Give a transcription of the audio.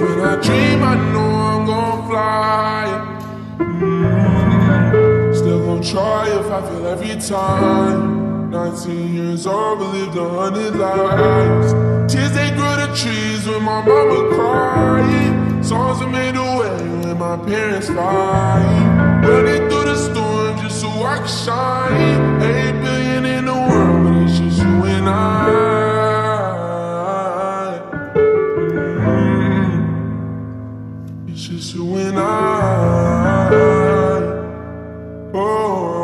when I dream, I know I'm gon' fly. Mm, Still gon' try if I feel every time. 19 years old, believed a hundred lies. Tears they grow the trees when my mama crying. Songs are made away when my parents fight. Running through the storm just so I can shine. It's just you and I. Oh.